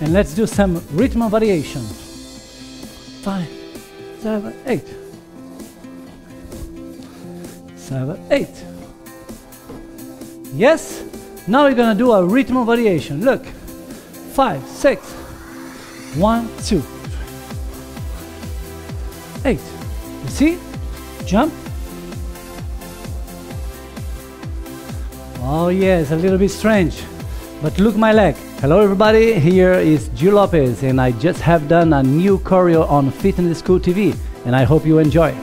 let's do some rhythm variation. Five, seven, eight. Seven, eight. Yes? Now we're gonna do a rhythm variation. Look. Five, six. One, two. Eight. You see? Jump. Oh yes, a little bit strange. But look my leg. Hello everybody, here is Gil Lopes and I just have done a new choreo on Fitness School TV and I hope you enjoy.